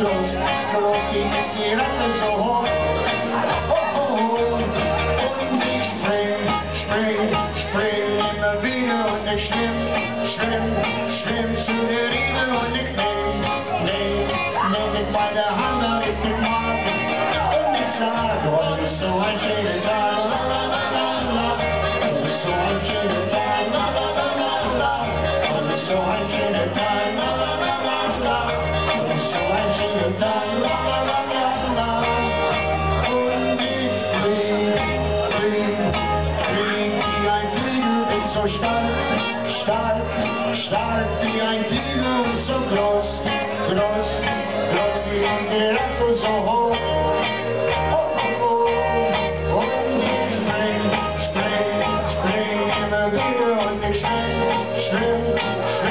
groß, groß wie die Ratte so hoch. Oh, oh, oh. Und ich spring, spring, spring immer wieder und ich schwimm, schwimm, schwimm zu der Riebe und ich nehm, nehm, nehm ich bei der Hand, hab ich den Mann. Und ich sag, oh, das ist so ein schöner Tag, la la la. Oh, ist so ein schöner Tag, la la la. Oh, ist so ein schöner Tag, la so stark, stark, stark wie ein Tiger und so groß, groß, groß wie ein Giraffe und so hoch. Oh, oh, oh, und ich spring, spring, spring immer wieder und ich schwimm, schwimm, schwimm.